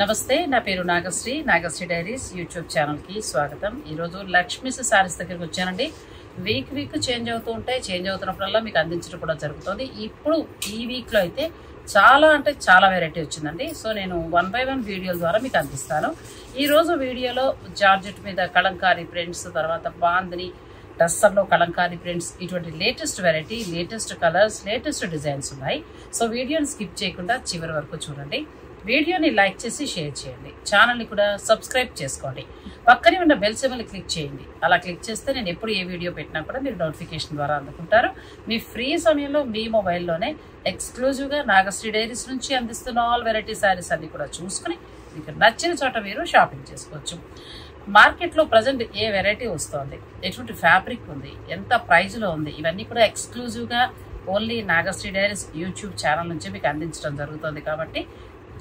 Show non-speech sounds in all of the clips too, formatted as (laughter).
నమస్తే నా పేరు నాగశ్రీ నాగశ్రీ డైరీస్ యూట్యూబ్ ఛానల్కి స్వాగతం. ఈరోజు లక్ష్మీస్ సారీస్ దగ్గరికి వచ్చానండి. వీక్ వీక్ చేంజ్ అవుతూ ఉంటాయి చేంజ్ అవుతున్నప్పుడల్లా మీకు అందించడం కూడా జరుగుతుంది. ఇప్పుడు ఈ వీక్లో అయితే చాలా అంటే చాలా వెరైటీ వచ్చిందండి. సో నేను వన్ బై వన్ వీడియోల ద్వారా మీకు అందిస్తాను. ఈరోజు వీడియోలో జార్జెట్ మీద కలంకారీ ప్రింట్స్ తర్వాత బాందిని టస్సర్లో కలంకారీ ప్రింట్స్ ఇటువంటి latest variety latest colours latest designs ఉన్నాయి. సో వీడియోని స్కిప్ చేయకుండా చివరి వరకు చూడండి. వీడియోని లైక్ చేసి షేర్ చేయండి. ఛానల్ని కూడా సబ్స్క్రైబ్ చేసుకోండి. పక్కనే ఉన్న బెల్ సిమ్మల్ని క్లిక్ చేయండి. అలా క్లిక్ చేస్తే నేను ఎప్పుడు ఏ వీడియో పెట్టినా కూడా మీరు నోటిఫికేషన్ ద్వారా అందుకుంటారు. మీ ఫ్రీ సమయంలో మీ మొబైల్లోనే ఎక్స్క్లూజివ్గా నాగశ్రీ డైరీస్ నుంచి అందిస్తున్న ఆల్ వెరైటీ శారీస్ అన్ని కూడా చూసుకుని మీకు నచ్చిన చోట మీరు షాపింగ్ చేసుకోవచ్చు. మార్కెట్లో ప్రజెంట్ ఏ వెరైటీ వస్తుంది? ఎటువంటి ఫ్యాబ్రిక్ ఉంది? ఎంత ప్రైజ్లో ఉంది? ఇవన్నీ కూడా ఎక్స్క్లూజివ్గా only Nagasri diaries YouTube channel నుంచి మీకు అందించడం జరుగుతుంది కాబట్టి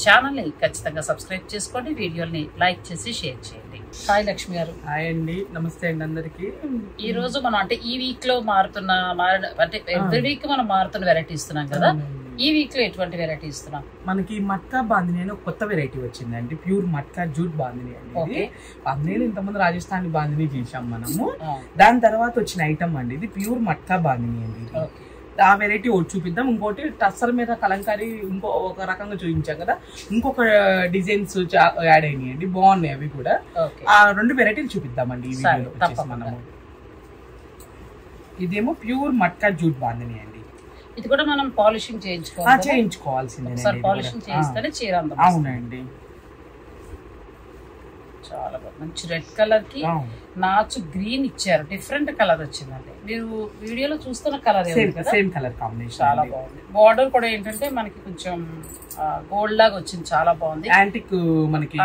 ఛానల్ని ఖచ్చితంగా సబ్స్క్రైబ్ చేసుకోండి వీడియోని లైక్ చేసి షేర్ చేయండి. హాయ్ లక్ష్మి గారు. హాయ్ అండి నమస్తే అండి అందరికి. ఈ రోజు మనం అంటే ఈ వీక్లో మారుతున్న అంటే ఎవ్రీ వీక్ మనం మారుతున్న వెరైటీ ఇస్తున్నాం కదా. ఈ వీక్లో ఎటువంటి వెరైటీ ఇస్తున్నాం? మనకి మట్కా బాందిని అని కొత్త వెరైటీ వచ్చిందండి. ప్యూర్ మట్కా జూట్ బాందిని అండి బాందిని ఇంతకుముందు రాజస్థానీ బాందిని చేసాం మనము. దాని తర్వాత వచ్చిన ఐటమ్ అండి ఇది ప్యూర్ మట్కా బాందిని అండి ఆ వెరైటీ ఒకటి చూపిద్దాం. ఇంకోటి టస్సర్ మీద కలంకారీ ఇంకో ఒక రకంగా చూపించాం కదా. ఇంకొక డిజైన్స్ యాడ్ అయినాయి అండి. బాగున్నాయి అవి కూడా. ఆ రెండు వెరైటీలు చూపిద్దామండి. మనము. ఇదేమో ప్యూర్ మట్కా జూట్ బాందిని అండి. ఇది కూడా మనం పాలిషింగ్ చేయించుకోవాలి? చేయించుకోవాల్సిందే పాలిషింగ్ చేయిస్తేనే చీర అవునండి. చాలా బాగుంది. మంచి రెడ్ కలర్కి. నాచు గ్రీన్ ఇచ్చారు. డిఫరెంట్ కలర్ వచ్చిందండి. మీరు వీడియోలో చూస్తున్న కలర్ సేమ్ కలర్ కాంబినేషన్ చాలా బాగుంది. బార్డర్ కూడా ఏంటంటే మనకి కొంచెం గోల్డ్ లాగా వచ్చింది. చాలా బాగుంది. యాంటిక్ మనకి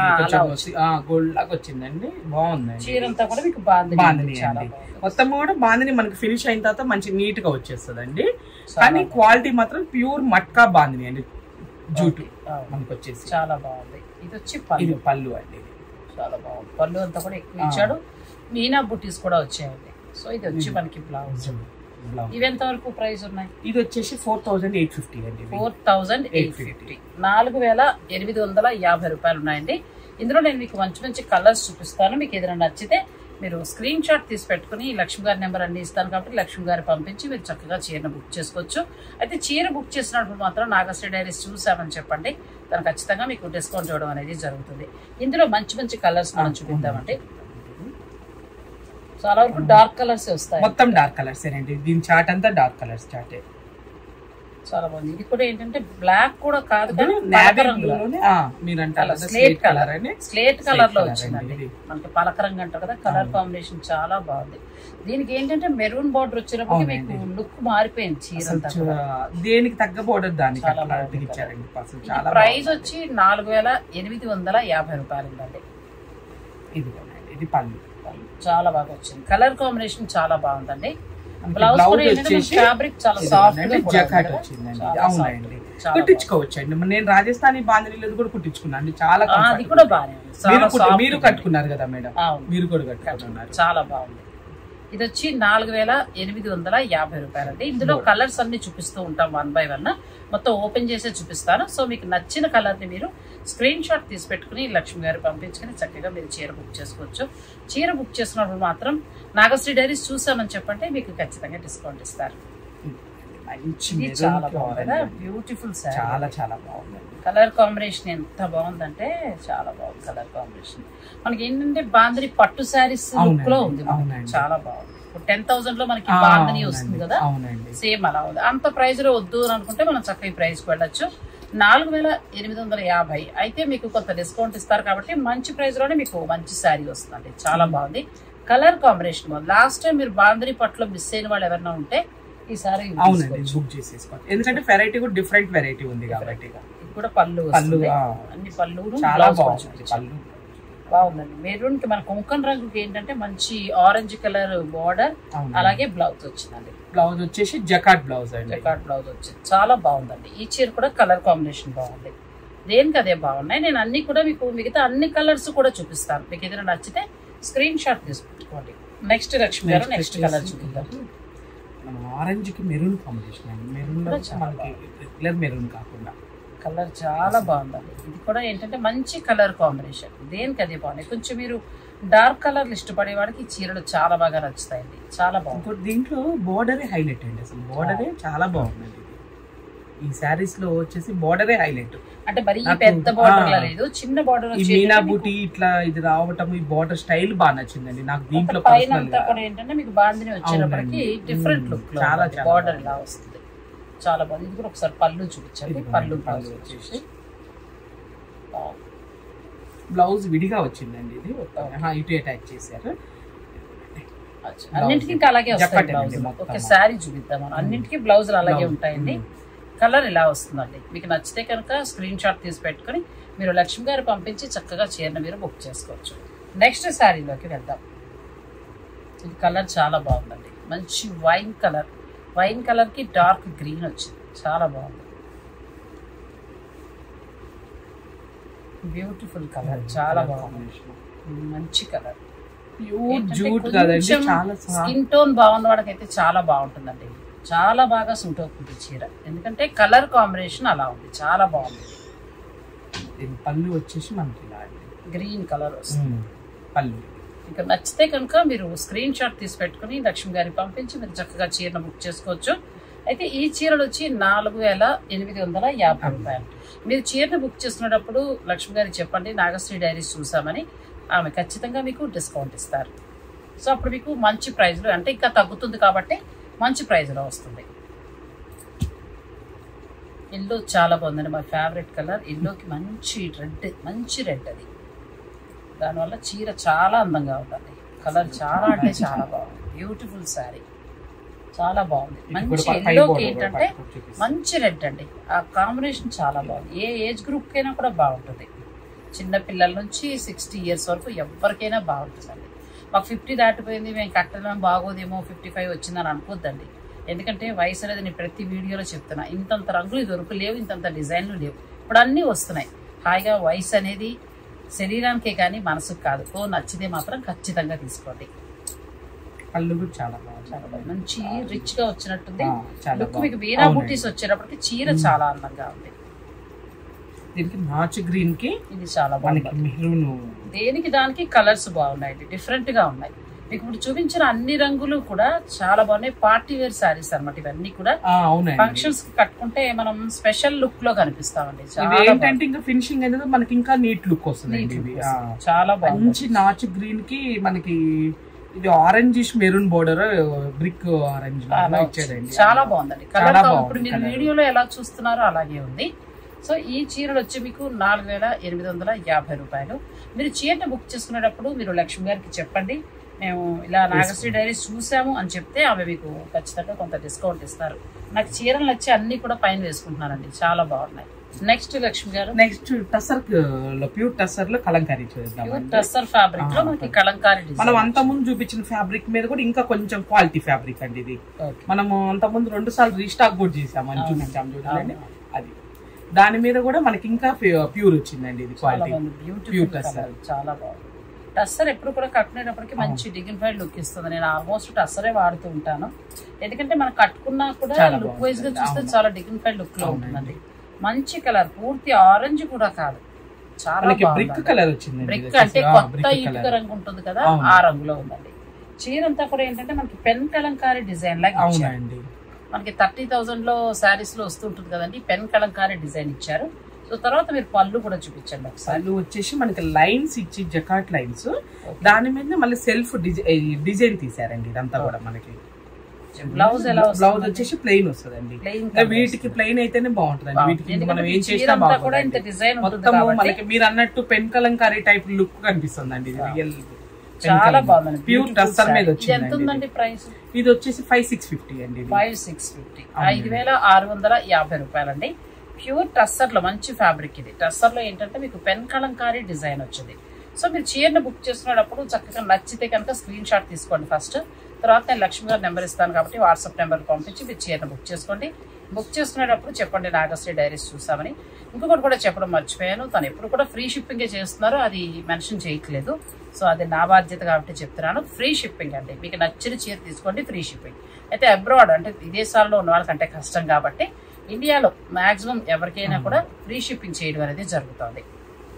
గోల్డ్ లాగా వచ్చిందండి. బాగుందండి. చీర అంతా కూడా మీకు బాగుంది బాగుంది. మొత్తం కూడా బాందిని మనకి ఫినిష్ అయిన తర్వాత మంచి నీట్గా వచ్చేస్తుందండి. చాలా కానీ బాగుంది. క్వాలిటీ మాత్రం ప్యూర్ మట్కా బాందిని అండి. జూటు. మనకి వచ్చేసి చాలా బాగుంది. ఇది వచ్చి పళ్ళు. పళ్ళు అండి. చాలా బాగుంది. పళ్ళు అంతా కూడా ఎక్కువ. ఇచ్చాడు. మీనా బుటీస్ కూడా వచ్చాయండి. సో ఇది వచ్చి. మనకి బ్లౌజ్. ఇవి ఎంత వరకు ప్రైస్ ఉన్నాయి? ఇది వచ్చేసి ఫోర్ థౌజండ్ ఎయిట్ ఫిఫ్టీ అండి. Four thousand eight fifty. నాలుగు వేల ఎనిమిది వందల యాభై రూపాయలు ఉన్నాయండి. ఇందులో నేను మీకు మంచి మంచి కలర్స్ చూపిస్తాను. మీకు ఏదైనా నచ్చితే మీరు స్క్రీన్ షాట్ తీసి పెట్టుకుని లక్ష్మి గారి నెంబర్ అన్ని ఇస్తాను కాబట్టి లక్ష్మి గారి పంపించి మీరు చక్కగా చీరను బుక్ చేసుకోవచ్చు. అయితే చీర బుక్ చేసినప్పుడు మాత్రం నాగశ్రీ డైరీస్ చూసామని చెప్పండి. తను ఖచ్చితంగా మీకు డిస్కౌంట్ ఇవ్వడం అనేది జరుగుతుంది. ఇందులో మంచి మంచి కలర్స్ మనం చూపిద్దామండి. చాలా వరకు డార్క్ కలర్స్ వస్తాయి. మొత్తం డార్క్ కలర్స్ అండి దీని చాట్ అంతా డార్క్ కలర్స్ చాటే చాలా బాగుంది ఇది కూడా ఏంటంటే బ్లాక్ కూడా కాదు కానీ స్లేట్ కలర్ స్లేట్ కలర్లో వచ్చిందండి. మనకి పలక రంగు అంటారు కదా కలర్ కాంబినేషన్ చాలా బాగుంది దీనికి ఏంటంటే మెరూన్ బార్డర్ వచ్చినప్పుడు మీకు. లుక్ మారిపోయింది చీర. దేనికి తగ్గ బోర్డర్ దానికి ప్రైస్. వచ్చి నాలుగు వేల ఎనిమిది వందల యాభై రూపాయలు ఉందండి ఇది. ఇది పళ్ళు చాలా బాగా వచ్చింది కలర్ కాంబినేషన్ చాలా బాగుందండి బ్లౌజ్ వచ్చేసి సాఫ్ట్ జకాట్ వచ్చిందండి. అవునండి. కుట్టించుకోవచ్చు అండి. నేను రాజస్థానీ బాంధనీలు కూడా కుట్టించుకున్నాను చాలా అది. కూడా ఉంది. మీరు. కట్టుకున్నారు కదా మేడం? మీరు కూడా కట్టుకున్నారు. చాలా బాగుంది. ఇది వచ్చి నాలుగు వేల ఎనిమిది వందల యాభై రూపాయలు అండి ఇందులో కలర్స్ అన్ని చూపిస్తూ ఉంటాం వన్ బై వన్. మొత్తం ఓపెన్ చేసే చూపిస్తాను. సో మీకు నచ్చిన కలర్ని మీరు స్క్రీన్ షాట్ తీసి పెట్టుకుని లక్ష్మి గారు పంపించుకుని చక్కగా మీరు చీర బుక్ చేసుకోవచ్చు. చీర బుక్ చేసినప్పుడు మాత్రం నాగశ్రీ డైరీస్ చూసామని చెప్పంటే మీకు ఖచ్చితంగా డిస్కౌంట్ ఇస్తారు. చాలా బాగుంది. బ్యూటిఫుల్ చాలా చాలా బాగుందండి కలర్ కాంబినేషన్ ఎంత బాగుందంటే చాలా బాగుంది కలర్ కాంబినేషన్ మనకి ఏంటంటే బాంధని పట్టు శారీస్ లుక్లో ఉంది. చాలా బాగుంది. టెన్ థౌసండ్లో మనకి అవునండి, వస్తుంది కదా. సేమ్ అలా ఉంది. అంత ప్రైస్లో వద్దు అని అనుకుంటే మనం చక్కగా ఈ ప్రైస్ వెళ్ళొచ్చు. నాలుగు వేల ఎనిమిది వందల యాభై. అయితే మీకు కొంత డిస్కౌంట్ ఇస్తారు కాబట్టి మంచి ప్రైస్లోనే మీకు మంచి శారీ వస్తుందండి. చాలా బాగుంది. కలర్ కాంబినేషన్ లాస్ట్ టైం మీరు బాంధని పట్టులో మిస్ అయిన వాళ్ళు ఎవరైనా ఉంటే ఈ సారీ అవునండి బుక్ చేసేసుకోండి. ఎందుకంటే వెరైటీ కూడా డిఫరెంట్ వెరైటీ ఉంది కాబట్టి. కూడా పళ్ళు పళ్ళు, వస్తుంది. అన్ని పళ్ళు చాలా బాగుంది. పళ్ళు. బాగుందండి. మెరూన్కి మన కుంకన్ రంగుకి ఏంటంటే మంచి ఆరెంజ్ కలర్ బార్డర్. అలాగే బ్లౌజ్ వచ్చిందండి. బ్లౌజ్ వచ్చేసి జకాట్ బ్లౌజ్ అండి. జకాట్ బ్లౌజ్ వచ్చింది. చాలా బాగుందండి. ఈ చీర కూడా కలర్ కాంబినేషన్ బాగుంది. దేనికి అదే బాగున్నాయి? నేను అన్ని కూడా మీకు మిగతా అన్ని కలర్స్ కూడా చూపిస్తాను. మీకు ఏదైనా నచ్చితే స్క్రీన్ షాట్ తీసుకుంటుకోండి నెక్స్ట్ లక్ష్మి గారు నెక్స్ట్ కలర్ చూపిద్దాం. ఆరెంజ్కి మెరూన్ కాంబినేషన్ మెరూన్లో కూడా చాలా మనకి రెగ్యులర్ మెరూన్ కాకుండా. కలర్ చాలా బాగుందండి. ఇది కూడా ఏంటంటే మంచి కలర్ కాంబినేషన్. దేనికి అదే బాగుంది? కొంచెం మీరు డార్క్ కలర్లు ఇష్టపడే వాడికి చీరలు చాలా బాగా నచ్చుతాయండి. చాలా బాగుంది. దీంట్లో బోర్డరే హైలైట్ అండి అసలు. బోర్డరే చాలా బాగుందండి ఈ శారీస్లో వచ్చేసి బోర్డరే హైలైట్. అంటే మరి పెద్ద బార్డర్ లా. లేదు. చిన్న బార్డర్ మీనా బూటీ ఇట్లా ఇది రావటం ఈ బోర్డర్ స్టైల్ బాగా నచ్చిందండి. నాకు దీంట్లో పైన కూడా ఏంటంటే మీకు బాందిని వచ్చేటప్పటికి. డిఫరెంట్. లుక్లో చాలా బార్డర్ బాగుంది. ఇలా వస్తుంది. చాలా బాగుంది. ఇది కూడా ఒకసారి పళ్ళు చూపించండి. పళ్ళు వచ్చేసి. బ్లౌజ్ విడిగా వచ్చిందండి ఇది. ఇటు అటాచ్ చేశారు. అన్నింటికి ఇంకా అలాగే వస్తాయి. ఓకే శారీ చూపిద్దాం అన్నింటికి బ్లౌజులు అలాగే. ఉంటాయండి. కలర్ ఇలా వస్తుందండి? మీకు నచ్చితే కనుక స్క్రీన్ షాట్ తీసి పెట్టుకొని మీరు లక్ష్మి గారు పంపించి చక్కగా చీరను మీరు బుక్ చేసుకోవచ్చు. నెక్స్ట్ శారీలోకి వెళ్దాం. ఇది కలర్ చాలా బాగుందండి. మంచి వైన్ కలర్ వైన్ కలర్కి డార్క్ గ్రీన్ వచ్చింది. చాలా బాగుంది. Beautiful colour. చాలా బాగుంది. మంచి కలర్. స్కిన్ టోన్ బాగున్న వాళ్ళకైతే చాలా బాగుంటుందండి. చాలా బాగా సూట్ అవుతుంది చీర. ఎందుకంటే కలర్ కాంబినేషన్ అలా ఉంది. చాలా బాగుంది. పళ్ళు వచ్చేసి మనకి. గ్రీన్ కలర్ వస్తుంది. పళ్ళు. ఇంకా నచ్చితే కనుక మీరు స్క్రీన్ షాట్ తీసి పెట్టుకుని లక్ష్మి గారికి పంపించి మీరు చక్కగా చీరను బుక్ చేసుకోవచ్చు. అయితే ఈ చీరలు వచ్చి నాలుగు వేల ఎనిమిది వందల యాభై రూపాయలు. మీరు చీరను బుక్ చేస్తున్నప్పుడు లక్ష్మి గారికి చెప్పండి నాగశ్రీ డైరీస్ చూసామని ఆమె ఖచ్చితంగా మీకు డిస్కౌంట్ ఇస్తారు. సో అప్పుడు మీకు మంచి ప్రైజ్లో అంటే ఇంకా తగ్గుతుంది కాబట్టి మంచి ప్రైజ్లో వస్తుంది. ఎల్లో చాలా బాగుందండి మా ఫేవరెట్ కలర్. ఎల్లోకి మంచి రెడ్ మంచి రెడ్ అది. దానివల్ల చీర చాలా అందంగా ఉంటుంది కలర్ చాలా అంటే చాలా బాగుంది. బ్యూటిఫుల్ శారీ చాలా బాగుంది. మంచి ఎల్లోకి ఏంటంటే. మంచి రెడ్ అండి. ఆ కాంబినేషన్ చాలా బాగుంది. ఏ ఏజ్ గ్రూప్ కైనా కూడా బాగుంటుంది. చిన్న పిల్లల నుంచి సిక్స్టీ ఇయర్స్ వరకు ఎవరికైనా బాగుంటుందండి. మాకు ఫిఫ్టీ దాటిపోయింది మేము కట్టడం బాగోదేమో ఫిఫ్టీ ఫైవ్ వచ్చిందని అనుకోద్దండి. ఎందుకంటే వయసు అనేది నేను ప్రతి వీడియోలో చెప్తున్నా. ఇంతంత రంగులు దొరకలేవు ఇంతంత డిజైన్లు లేవు. ఇప్పుడు అన్నీ వస్తున్నాయి. హాయిగా వయసు అనేది శరీరానికే కానీ మనసుకు కాదు. ఓ నచ్చితే మాత్రం ఖచ్చితంగా తీసుకోండి. పళ్ళు కూడా చాలా చాలా. మంచి రిచ్గా వచ్చినట్టుంది. లుక్ మీకు అవునండి. బుట్టీస్ వచ్చేటప్పటికి చీర చాలా అందంగా ఉంది. దీనికి నాచు గ్రీన్కి ఇది చాలా బాగుంది. దేనికి దానికి కలర్స్ బాగున్నాయి డిఫరెంట్గా ఉన్నాయి. మీకు ఇప్పుడు చూపించిన అన్ని రంగులు కూడా చాలా బాగున్నాయి. పార్టీ వేర్ శారీస్ అన్నమాట ఇవన్నీ కూడా. ఫంక్షన్స్కి కట్టుకుంటే మనం స్పెషల్ లుక్లో కనిపిస్తామండి. ఏంటంటే ఇంకా ఫినిషింగ్ అనేది మనకి ఇంకా నీట్ లుక్ వస్తుంది. చాలా బాగుంది. మంచి నాచు గ్రీన్కి మనకి ఇది orange maroon border brick orange ఇచ్చాడండి చాలా బాగుందండి. కలర్ ఇప్పుడు మీరు. వీడియోలో ఎలా చూస్తున్నారో అలాగే ఉంది. సో ఈ చీరలు వచ్చి మీకు నాలుగు వేల ఎనిమిది వందల యాభై రూపాయలు. మీరు చీరను బుక్ చేసుకునేటప్పుడు మీరు లక్ష్మి గారికి చెప్పండి. మేము ఇలా నాగశ్రీ డైరీస్ చూసాము అని చెప్తే ఆమె మీకు ఖచ్చితంగా కొంత డిస్కౌంట్ ఇస్తారు. నాకు చీరలు నచ్చి అన్ని కూడా పైన వేసుకుంటున్నానండి చాలా బాగున్నాయి. నెక్స్ట్ లక్ష్మి గారు? నెక్స్ట్ టసర్ ప్యూర్ టసర్లో కలంకారీ చూద్దాం టస్సర్ ఫ్యాబ్రిక్లో మనకి కలంకారీ మనం అంత ముందు చూపించిన ఫ్యాబ్రిక్ మీద కూడా ఇంకా కొంచెం క్వాలిటీ ఫ్యాబ్రిక్ అండి ఇది. మనము అంత ముందు రెండు సార్లు రీస్టాక్ కూడా చేసాము అని. చూపించాము చూడండి. అది. దాని మీద కూడా మనకి ఇంకా ప్యూర్ వచ్చిందండి ఇది క్వాలిటీ tussar. కలర్ చాలా బాగుంది. టస్సర్ ఎప్పుడు కూడా కట్టుకునేటప్పటికి మంచి డిగ్నిఫైడ్ లుక్ ఇస్తుంది. నేను ఆల్మోస్ట్ టస్సరే వాడుతూ ఉంటాను. ఎందుకంటే మనం కట్టుకున్నా కూడా లుక్ వైజ్గా. చూస్తే. చాలా డిగ్నిఫైడ్ లుక్లో. ఉంటుందండి. మంచి కలర్ పూర్తి ఆరెంజ్ కూడా కాదు. చాలా బ్రిక్ కలర్ వచ్చిందండి బ్రిక్ అంటే కొత్త ఇటుక. రంగు ఉంటుంది కదా. ఆ రంగులో ఉందండి. చీర అంతా కూడా ఏంటంటే మనకి పెన్ కలంకారీ డిజైన్ లాగా మనకి థర్టీ థౌసండ్లో శారీస్లో వస్తుంటుంది కదండి పెన్ కలంకారీ డిజైన్ ఇచ్చారు. తర్వాత మీరు పళ్ళు కూడా చూపించండి ఒకసారి. వాళ్ళు వచ్చేసి మనకి లైన్స్ ఇచ్చి జకాట్ లైన్స్. దాని మీద మళ్ళీ సెల్ఫ్ డిజైన్ తీసారండి ఇదంతా కూడా మనకి. బ్లౌజ్ ఎలా బ్లౌజ్ వచ్చేసి ప్లెయిన్ వస్తుందండి. వీటికి ప్లెయిన్ అయితేనే బాగుంటుంది. వీటికి మనం ఏం చేసినా బాగుంటుంది మొత్తం మనకి మీరు అన్నట్టు పెన్ కలంకారీ టైప్ లుక్ కనిపిస్తుంది ఇది రియల్ చాలా బాగుందండి. ప్యూర్ టస్సర్ మీద ఎంత ఉందండి ప్రైస్ ఇది. వచ్చేసి ఫైవ్ సిక్స్ ఫిఫ్టీ అండి. Five six fifty. ఐదు వేల ఆరు వందల యాభై రూపాయలండి. ప్యూర్ టస్సర్లో మంచి ఫ్యాబ్రిక్ ఇది. టస్సర్లో ఏంటంటే మీకు పెన్ కలంకారీ డిజైన్ వచ్చింది. సో మీరు చీరను బుక్ చేసుకునేటప్పుడు చక్కగా నచ్చితే కనుక స్క్రీన్ షాట్ తీసుకోండి ఫస్ట్. తర్వాత నేను లక్ష్మి గారి నెంబర్ ఇస్తాను కాబట్టి వాట్సాప్ నెంబర్ పంపించి మీరు చీరను బుక్ చేసుకోండి. బుక్ చేసుకునేటప్పుడు చెప్పండి నాగశ్రీ డైరీస్ చూసామని. ఇంకొకటి కూడా చెప్పడం మర్చిపోయాను. తను ఎప్పుడు కూడా ఫ్రీ షిప్పింగే చేస్తున్నారు. అది మెన్షన్ చేయట్లేదు. సో అది నా బాధ్యత కాబట్టి చెప్తున్నాను. ఫ్రీ షిప్పింగ్ అండి. మీకు నచ్చిన చీర తీసుకోండి ఫ్రీ షిప్పింగ్. అయితే అబ్రాడ్ అంటే విదేశాల్లో ఉన్న వాళ్ళకంటే కష్టం కాబట్టి ఇండియాలో మాక్సిమం ఎవరికైనా కూడా ఫ్రీ షిప్పింగ్ చేయడం అనేది జరుగుతుంది.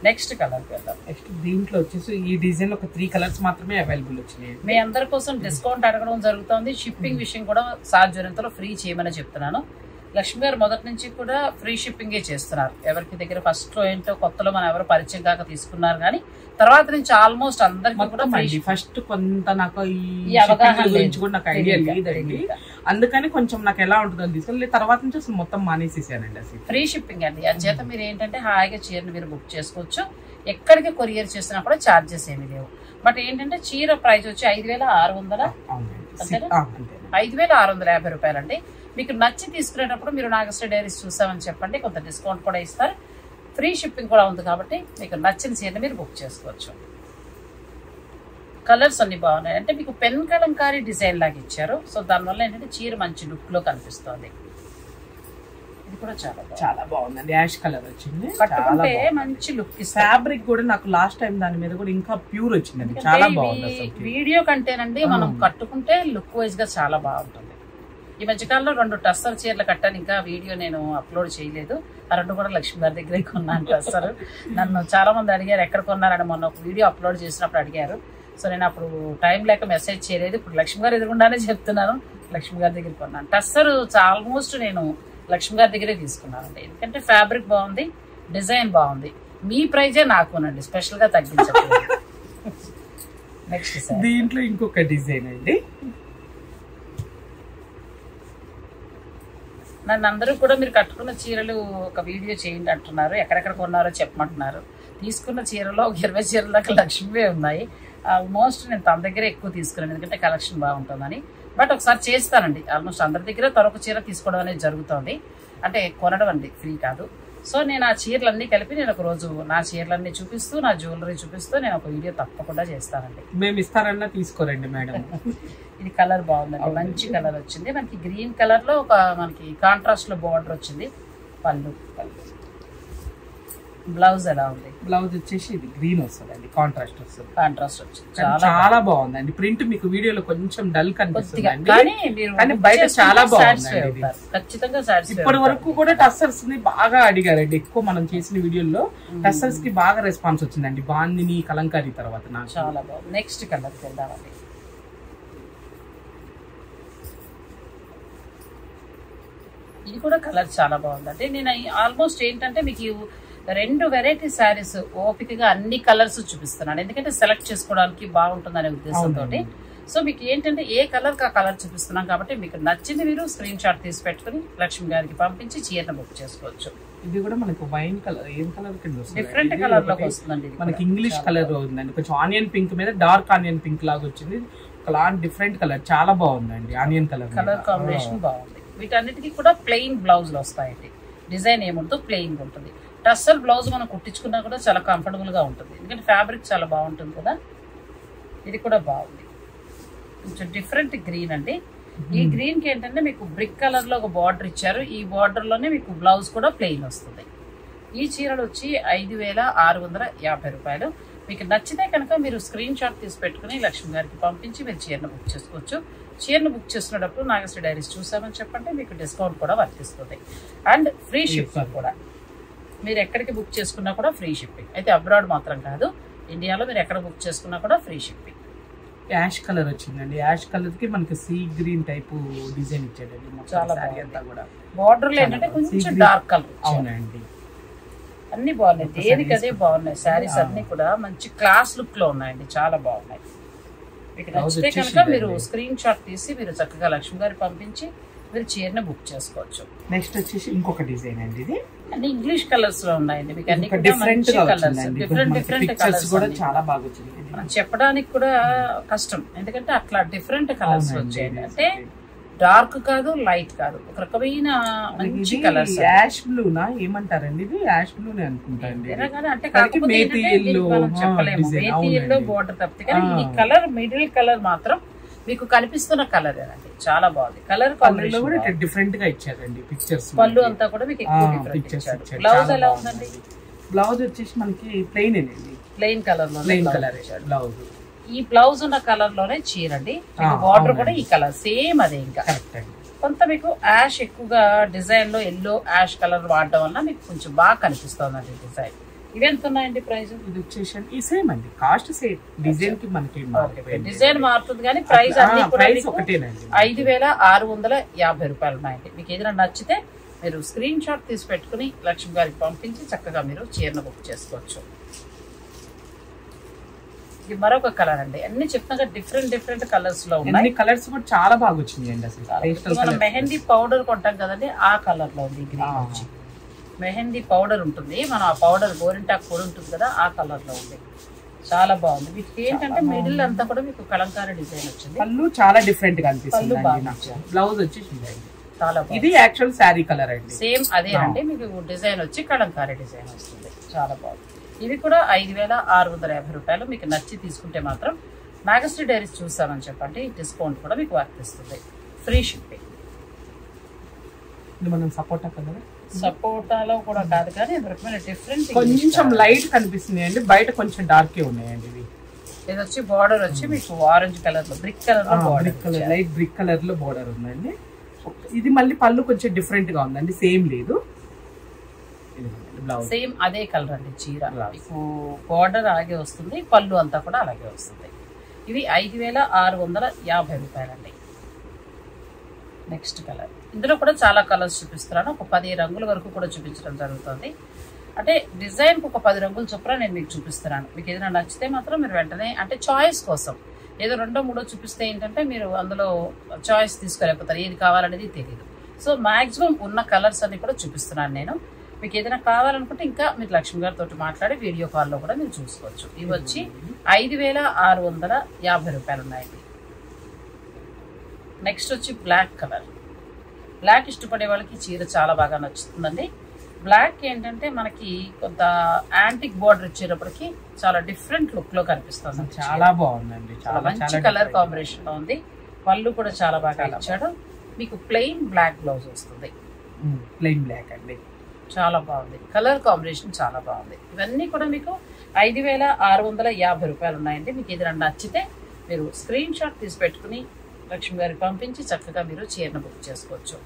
నెక్స్ట్ కలర్కి వెళ్దాం నెక్స్ట్ దీంట్లో వచ్చేసి ఈ డిజైన్ ఒక త్రీ కలర్స్ మాత్రమే అవైలబుల్ వచ్చినాయి. మీ అందరి కోసం డిస్కౌంట్ అడగడం జరుగుతుంది. షిప్పింగ్ విషయం కూడా సాధ్యమైనంతలో ఫ్రీ చేయమని చెప్తున్నాను. లక్ష్మి గారు మొదటి నుంచి కూడా ఫ్రీ షిప్పింగే చేస్తున్నారు. ఎవరికి దగ్గర ఫస్ట్ ఏంటో కొత్తలో మనం ఎవరు పరిచయం కాక తీసుకున్నారు కానీ తర్వాత నుంచి ఆల్మోస్ట్ అందరికి కూడా ఫస్ట్ కొంత నాకు ఈ అవగాహన shipping గురించి లేదు. కూడా నాకు ఐడియా లేదండి. అందుకని కొంచెం నాకు ఎలా ఉంటుందని తీసుకొని తర్వాత నుంచి అసలు మొత్తం మానేసేసానండి అసలు ఫ్రీ షిప్పింగ్ అండి. చేత మీరు ఏంటంటే హాయిగా చీరని మీరు బుక్ చేసుకోవచ్చు. ఎక్కడికి కొరియర్ చేసినా కూడా ఛార్జెస్ ఏమీ లేవు. బట్ ఏంటంటే చీర ప్రైస్ వచ్చి ఐదు వేల ఆరు వందల ఐదు వేల ఆరు వందల యాభై రూపాయలండి. మీకు నచ్చి తీసుకునేటప్పుడు మీరు నాగశ్రీ డైరీస్ చూసామని చెప్పండి. కొంత డిస్కౌంట్ కూడా ఇస్తారు. ఫ్రీ షిప్పింగ్ కూడా ఉంది కాబట్టి మీకు నచ్చిన చీరని మీరు బుక్ చేసుకోవచ్చు. కలర్స్ అన్ని బాగున్నాయి. అంటే మీకు పెన్ కలంకారీ డిజైన్ లాగా ఇచ్చారు. సో దానివల్ల ఏంటంటే చీర మంచి లుక్లో కనిపిస్తుంది. ఇది కూడా చాలా చాలా బాగుందండి. యాష్ కలర్ వచ్చింది. కట్టుకుంటే. మంచి లుక్ ఫ్యాబ్రిక్ కూడా నాకు లాస్ట్ టైం దాని మీద కూడా ఇంకా ప్యూర్ వచ్చిందండి. చాలా బాగుంది వీడియో కంటేనండి మనం కట్టుకుంటే లుక్ వైజ్గా చాలా బాగుంటుంది. ఈ మధ్యకాలంలో రెండు టస్సర్ చీరలు కట్టాను. ఇంకా వీడియో నేను అప్లోడ్ చేయలేదు. ఆ రెండు కూడా లక్ష్మి గారి దగ్గరే కొన్నాను టస్సర్. నన్ను చాలా మంది అడిగారు ఎక్కడ కొన్నారని? మొన్న ఒక వీడియో అప్లోడ్ చేసినప్పుడు అడిగారు. సో నేను అప్పుడు టైం లేక మెసేజ్ చేయలేదు. ఇప్పుడు లక్ష్మి గారు ఎదురుగుండానే చెప్తున్నాను. లక్ష్మి గారి దగ్గర కొన్నాను టస్సర్ ఆల్మోస్ట్ నేను లక్ష్మి గారి దగ్గరే తీసుకున్నానండి. ఎందుకంటే ఫ్యాబ్రిక్ బాగుంది డిజైన్ బాగుంది. మీ ప్రైజే నాకునండి. స్పెషల్గా తగ్గించట్లేదు నెక్స్ట్ దీంట్లో ఇంకొక డిజైన్ అండి. నన్ను అందరూ కూడా మీరు కట్టుకున్న చీరలు ఒక వీడియో చేయండి అంటున్నారు. ఎక్కడెక్కడ కొన్నారో చెప్పమంటున్నారు. తీసుకున్న చీరలో ఒక ఇరవై చీరల దాకా లక్ష్మీవే ఉన్నాయి. ఆల్మోస్ట్ నేను తన దగ్గర ఎక్కువ తీసుకున్నాను. ఎందుకంటే కలెక్షన్ బాగుంటుందని. బట్ ఒకసారి చేస్తానండి. ఆల్మోస్ట్ అందరి దగ్గర తరొక చీర తీసుకోవడం అనేది జరుగుతుంది. అంటే కొనడం అండి ఫ్రీ కాదు. సో నేను ఆ చీరలన్నీ కలిపి నేను ఒక రోజు నా చీరలన్నీ చూపిస్తూ నా జ్యువెలరీ చూపిస్తూ నేను ఒక వీడియో తప్పకుండా చేస్తానండి. మేము ఇస్తారన్నా తీసుకోరండి మేడం. (laughs) ఇది కలర్ బాగుందండి. మంచి కలర్ వచ్చింది. మనకి గ్రీన్ కలర్లో ఒక మనకి కాంట్రాస్ట్లో బార్డర్ వచ్చింది. పళ్ళు. బ్లౌజ్ ఎలా ఉంది? బ్లౌజ్ వచ్చేసి ఇది గ్రీన్ వస్తుందండి కాంట్రాస్ట్ వస్తుంది. కాంట్రాస్ట్ వచ్చింది. చాలా చాలా బాగుందండి. ప్రింట్ మీకు వీడియోలో కొంచెం డల్ కనిపిస్తుంది కానీ బయట చాలా. అవుతారు. ఖచ్చితంగా ఇప్పటి వరకు కూడా టస్సర్స్ని బాగా అడిగారండి. ఎక్కువ మనం చేసిన వీడియోలో టస్సర్స్కి బాగా రెస్పాన్స్ వచ్చిందండి. బాందిని కలంకారీ తర్వాత నాకు. చాలా బాగుంది. నెక్స్ట్ కలర్ వెళ్దామండి. ఇది కూడా కలర్ చాలా బాగుందండి. నేను ఆల్మోస్ట్ ఏంటంటే మీకు రెండు వెరైటీ శారీస్ ఓపికగా అన్ని కలర్స్ చూపిస్తున్నాను. ఎందుకంటే సెలెక్ట్ చేసుకోవడానికి బాగుంటుందనే ఉద్దేశంతో సో మీకు ఏంటంటే ఏ కలర్ ఆ కలర్ చూపిస్తున్నాం కాబట్టి మీకు నచ్చింది మీరు స్క్రీన్ షాట్ తీసి పెట్టుకుని లక్ష్మి గారికి పంపించి చీరను బుక్ చేసుకోవచ్చు. ఇది కూడా మనకు వైన్ కలర్ ఏం కలర్ కింద డిఫరెంట్ కలర్లోకి ఒకటి వస్తుందండి మనకి. ఇంగ్లీష్ కలర్ ఉందండి. కొంచెం ఆనియన్ పింక్ మీద డార్క్ ఆనియన్ పింక్ లాగా వచ్చింది. ఒకలాంటి డిఫరెంట్ కలర్ చాలా బాగుందండి ఆనియన్ కలర్ కలర్ కాంబినేషన్ బాగుంది. వీటన్నిటికీ కూడా ప్లెయిన్ బ్లౌజులు వస్తాయండి. డిజైన్ ఏముంటుందో ప్లెయిన్ ఉంటుంది. టస్సర్ బ్లౌజ్ మనం కుట్టించుకున్నా కూడా చాలా కంఫర్టబుల్గా ఉంటుంది. ఎందుకంటే ఫ్యాబ్రిక్ చాలా బాగుంటుంది కదా. ఇది కూడా బాగుంది. కొంచెం డిఫరెంట్ గ్రీన్ అండి. ఈ గ్రీన్కి ఏంటంటే మీకు బ్రిక్ కలర్లో ఒక బార్డర్ ఇచ్చారు. ఈ బార్డర్లోనే మీకు బ్లౌజ్ కూడా ప్లెయిన్ వస్తుంది. ఈ చీరలు వచ్చి ఐదు వేల ఆరు వందల యాభై రూపాయలు. మీకు నచ్చితే కనుక మీరు స్క్రీన్ షాట్ తీసి పెట్టుకుని లక్ష్మి గారికి పంపించి మీరు చీరను బుక్ చేసుకోవచ్చు. చీరను బుక్ చేసుకునేటప్పుడు నాగశ్రీ డైరీస్ చూసామని చెప్పంటే మీకు డిస్కౌంట్ కూడా వర్తిస్తుంది. అండ్ ఫ్రీ షిప్పింగ్ కూడా. మీరు ఎక్కడికి బుక్ చేసుకున్నా కూడా ఫ్రీ షిప్పింగ్ అయితే అబ్రాడ్ మాత్రం కాదు ఇండియాలో మీరు ఎక్కడ బుక్ చేసుకున్నా కూడా ఫ్రీ షిప్పింగ్ యాష్ కలర్ వచ్చిందండి. యాష్ కలర్కి మనకి సీ గ్రీన్ టైప్ డిజైన్ ఇచ్చాడండి చాలా. అంతా కూడా. బార్డర్ ఏంటంటే కొంచెం డార్క్ కలర్ అవునండి. అన్ని బాగున్నాయి. ఒక్క దేనికి sarees అదే బాగున్నాయి? శారీస్. అన్ని కూడా మంచి క్లాస్ లుక్లో ఉన్నాయండి. చాలా బాగున్నాయి. మీకు నచ్చితే కనుక మీరు. స్క్రీన్ షాట్ తీసి మీరు చక్కగా లక్ష్మి గారి పంపించి మీరు చీరని బుక్ చేసుకోవచ్చు. నెక్స్ట్ వచ్చేసి ఇంకొక డిజైన్ అండి ఇది. అన్ని ఇంగ్లీష్ కలర్స్లో ఉన్నాయండి. మీకు అన్ని different colours different different colours కూడా చాలా బాగా వచ్చింది. మనం చెప్పడానికి కూడా కష్టం. ఎందుకంటే అట్లా డిఫరెంట్ కలర్స్ వచ్చాయండి అంటే డార్క్ కాదు లైట్ కాదు. ఒక రకమైన మంచి కలర్స్ యాష్ బ్లూనా ఏమంటారండి ఇది? యాష్ బ్లూనే అనుకుంటా అండి ఇది. ఎలాగని అంటే కాకపోతే చెప్పలేము. మేతి. ఎల్లో బోర్డర్ తప్పితే కానీ. ఈ కలర్ మిడిల్ కలర్ మాత్రం మీకు కనిపిస్తున్న కలర్ అండి చాలా బాగుంది. కలర్ పళ్ళులో కూడా డిఫరెంట్గా ఇచ్చారండి పిక్చర్స్ పళ్ళు అంతా కూడా మీకు ఎక్కువ పిక్చర్స్ బ్లౌజ్ ఎలా. ఉందండి? బ్లౌజ్ వచ్చేసి మనకి ప్లెయిన్ అండి ప్లెయిన్ కలర్లో ప్లెయిన్ కలర్ బ్లౌజ్ ఈ బ్లౌజ్ ఉన్న కలర్లోనే చీర అండి. ఆ, బార్డర్ కూడా. ఈ కలర్ సేమ్ అదే ఇంకా. కొంత మీకు యాష్ ఎక్కువగా డిజైన్లో ఎల్లో యాష్ కలర్ వాడడం వల్ల మీకు కొంచెం బాగా కనిపిస్తుంది అండి డిజైన్ ఇవి ఎంత ఉన్నాయండి ప్రైస్? ఇది వచ్చేసి సేమ్ అండి. Cost same. డిజైన్కి మనకి. డిజైన్ మారుతుంది కానీ ప్రైస్ అన్ని ప్రైస్ ఒకటేనండి. ఐదు వేల ఆరు వందల యాభై రూపాయలు ఉన్నాయండి మీకు ఏదైనా నచ్చితే మీరు స్క్రీన్ షాట్ తీసి పెట్టుకుని లక్ష్మి గారికి పంపించి చక్కగా మీరు చీరను బుక్ చేసుకోవచ్చు. ఇది మరొక కలర్ అండి. అన్ని చెప్తాగా డిఫరెంట్ డిఫరెంట్ కలర్స్లో ఉన్నాయి. కలర్స్ కూడా చాలా బాగా అసలు. పేస్టల్ మనం కలర్. మెహందీ పౌడర్ కొంటాం కదండి ఆ కలర్లో ఉంది గ్రీన్. వచ్చి. మెహందీ పౌడర్ ఉంటుంది. మనం ఆ పౌడర్ గోరింటాకు పొడి ఉంటుంది కదా ఆ కలర్లో ఉంది చాలా బాగుంది. వీటికి ఏంటంటే మిడిల్ అంతా కూడా మీకు కలంకారీ డిజైన్ వచ్చింది. పళ్ళు చాలా డిఫరెంట్గా అనిపిస్తుంది అండి. బ్లౌజ్ ఇదండి. చాలా ఇది యాక్చువల్ శారీ కలర్ అండి. సేమ్ అదేనండి మీకు డిజైన్ వచ్చి కలంకారీ డిజైన్ వస్తుంది. చాలా బాగుంది. ఇవి కూడా ఐదు వేల ఆరు వందల యాభై రూపాయలు. మీకు నచ్చి తీసుకుంటే మాత్రం నాగశ్రీ డైరీస్ చూసామని చెప్పండి. డిస్కౌంట్ కూడా మీకు వర్తిస్తుంది. ఫ్రీ షిప్పింగ్ ఇది మనం సపోర్టా కలర్? సపోటాలో కూడా కాదు కానీ రకమైన డిఫరెంట్ కొంచెం లైట్ కనిపిస్తుంది అండి బయట కొంచెం డార్కే ఉన్నాయండి ఇవి. ఇది వచ్చి బార్డర్ వచ్చి మీకు ఆరెంజ్ కలర్లో బ్రిక్ కలర్లో బ్రిక్ కలర్ లైట్ బ్రిక్ కలర్లో బోర్డర్ ఉందండి. ఇది మళ్ళీ పళ్ళు కొంచెం డిఫరెంట్గా ఉందండి. సేమ్ లేదు. సేమ్ అదే కలర్ అండి చీర. మీకు బార్డర్ అలాగే వస్తుంది పళ్ళు అంతా కూడా అలాగే వస్తుంది. ఇవి ఐదు వేల ఆరు వందల యాభై రూపాయలండి. నెక్స్ట్ కలర్ ఇందులో కూడా చాలా కలర్స్ చూపిస్తున్నాను. ఒక పది రంగుల వరకు కూడా చూపించడం జరుగుతుంది. అంటే డిజైన్కి ఒక పది రంగులు చొప్పున నేను మీకు చూపిస్తున్నాను. మీకు ఏదైనా నచ్చితే మాత్రం మీరు వెంటనే అంటే చాయిస్ కోసం ఏదో రెండో మూడో చూపిస్తే ఏంటంటే మీరు అందులో చాయిస్ తీసుకోలేకపోతారు. ఏది కావాలనేది తెలియదు సో మ్యాక్సిమం ఉన్న కలర్స్ అన్ని కూడా చూపిస్తున్నాను నేను. మీకు ఏదైనా కావాలనుకుంటే ఇంకా మీరు లక్ష్మి గారితో మాట్లాడి వీడియో కాల్లో కూడా మీరు చూసుకోవచ్చు. ఇవి వచ్చి ఐదు వేల ఆరు వందల యాభై రూపాయలు ఉన్నాయండి. నెక్స్ట్ వచ్చి బ్లాక్ కలర్ బ్లాక్ ఇష్టపడే వాళ్ళకి చీర చాలా బాగా నచ్చుతుందండి. బ్లాక్ ఏంటంటే మనకి కొంత యాంటిక్ బార్డర్ ఇచ్చేటప్పటికి చాలా డిఫరెంట్ లుక్లో కనిపిస్తుంది. చాలా బాగుందండి. చాలా చాలా మంచి కలర్ కాంబినేషన్లో ఉంది. పళ్ళు కూడా చాలా బాగా ఇచ్చాడు. మీకు ప్లెయిన్ బ్లాక్ బ్లౌజ్ వస్తుంది. ప్లెయిన్ బ్లాక్ అండి. చాలా బాగుంది. కలర్ కాంబినేషన్ చాలా బాగుంది. ఇవన్నీ కూడా మీకు ఐదు వేల ఆరు వందల యాభై రూపాయలు ఉన్నాయండి. మీకు ఏదైనా నచ్చితే మీరు స్క్రీన్ షాట్ తీసి పెట్టుకుని లక్ష్మి గారికి పంపించి చక్కగా మీరు చీరను బుక్ చేసుకోవచ్చు.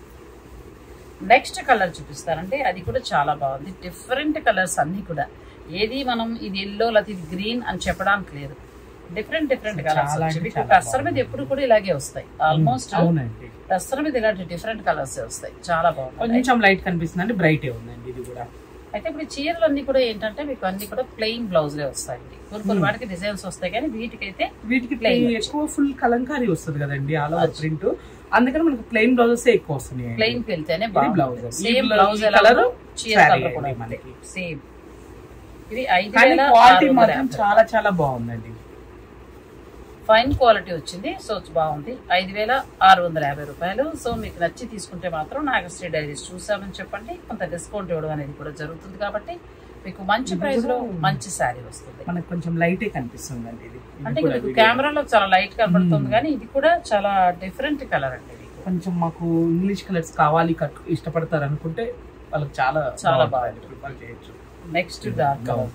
నెక్స్ట్ కలర్ చూపిస్తానంటే అది కూడా చాలా బాగుంది. డిఫరెంట్ కలర్స్ అన్ని కూడా. ఏది మనం ఇది ఎల్లో లేకపోతే ఇది గ్రీన్ అని చెప్పడానికి లేదు. డిఫరెంట్ డిఫరెంట్ కలర్స్ మీకు టస్సర్ మీద ఎప్పుడు కూడా ఇలాగే వస్తాయి. ఆల్మోస్ట్ అవునండి. టస్సర్ మీద ఇలాంటి డిఫరెంట్ కలర్స్ వస్తాయి. చాలా బాగుంది. కొంచెం లైట్ కనిపిస్తుంది అండి బ్రైట్ ఉందండి ఇది కూడా. అయితే ఇప్పుడు చీరలు అన్ని కూడా ఏంటంటే మీకు అన్ని కూడా ప్లెయిన్ బ్లౌజ్ లే వస్తాయండి. కొన్ని కొన్ని వాటికి డిజైన్స్ వస్తాయి కానీ వీటికైతే వీటికి Plain plain ఎక్కువ ఫుల్ కలంకారీ వస్తుంది కదండి ఆల్ ఓవర్ ప్రింట్ అందుకని మనకి ప్లెయిన్ బ్లౌజెస్ ఎక్కువ వస్తున్నాయి. ప్లెయిన్ వెళ్తేనే ఈ సేమ్ బ్లౌజ్ కలర్ కూడా అండి మనకి. సేమ్ ఇది ఐదు క్వాలిటీ మాత్రం. చాలా చాలా బాగుందండి. ఫైన్ క్వాలిటీ వచ్చింది సో బాగుంది. ఐదు వేల ఆరు వందల యాభై రూపాయలు. సో మీకు నచ్చి తీసుకుంటే మాత్రం నాగశ్రీ డైరీస్ చూసామని చెప్పండి. కొంత డిస్కౌంట్ ఇవ్వడం అనేది కూడా జరుగుతుంది కాబట్టి మీకు మంచి ప్రైస్లో మంచి శారీ వస్తుంది. మనకు కొంచెం లైటే కనిపిస్తుందండి ఇది. ఇది అంటే మీకు. కెమెరాలో చాలా లైట్ కనబడుతుంది కానీ ఇది కూడా చాలా డిఫరెంట్ కలర్ అండి కొంచెం మాకు ఇంగ్లీష్ కలర్స్ కావాలి కట్ ఇష్టపడతారు అనుకుంటే వాళ్ళకి చాలా చాలా. Prefer చేయొచ్చు. నెక్స్ట్ డార్క్ కలర్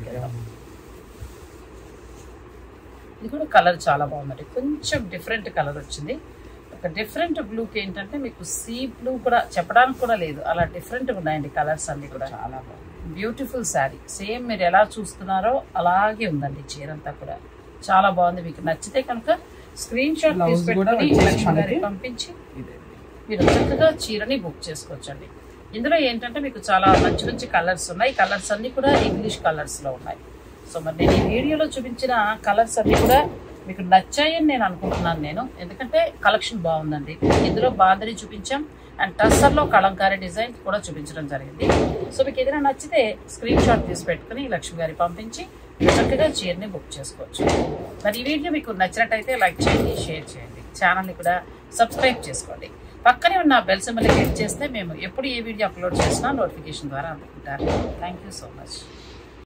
ఇది కూడా కలర్ చాలా బాగుందండి. కొంచెం డిఫరెంట్ కలర్ వచ్చింది. ఒక డిఫరెంట్ బ్లూకి ఏంటంటే మీకు సీ బ్లూ కూడా చెప్పడానికి కూడా లేదు. అలా డిఫరెంట్ ఉన్నాయండి కలర్స్ అన్ని కూడా. చాలా బాగుంది. బ్యూటిఫుల్ శారీ. సేమ్ మీరు ఎలా చూస్తున్నారో అలాగే ఉందండి చీర అంతా కూడా. చాలా బాగుంది. మీకు నచ్చితే కనుక స్క్రీన్ షాట్ Blouse తీసి కూడా పెట్టుకుని వచ్చేసి లక్ష్మి గారికి మనకి. పంపించి మీరు చక్కగా చీరని బుక్ చేసుకోవచ్చండి. ఇందులో ఏంటంటే మీకు చాలా మంచి మంచి కలర్స్ ఉన్నాయి. కలర్స్ అన్ని కూడా ఇంగ్లీష్ కలర్స్లో ఉన్నాయి. సో మరి నేను ఈ వీడియోలో చూపించిన కలర్స్ అన్ని కూడా మీకు నచ్చాయని నేను అనుకుంటున్నాను నేను. ఎందుకంటే కలెక్షన్ బాగుందండి. ఇందులో బాందరి చూపించాం. అండ్ టస్సర్లో కళంకారీ డిజైన్ కూడా చూపించడం జరిగింది. సో మీకు ఏదైనా నచ్చితే స్క్రీన్ షాట్ తీసి పెట్టుకుని లక్ష్మి గారి పంపించి చక్కగా చీరని బుక్ చేసుకోవచ్చు. మరి ఈ వీడియో మీకు నచ్చినట్టయితే లైక్ చేయండి షేర్ చేయండి. ఛానల్ని కూడా సబ్స్క్రైబ్ చేసుకోండి. పక్కనే ఉన్న బెల్ సింబల్ క్లిక్ చేస్తే మేము ఎప్పుడు ఏ వీడియో అప్లోడ్ చేసినా నోటిఫికేషన్ ద్వారా అందుకుంటారు. Thank you so much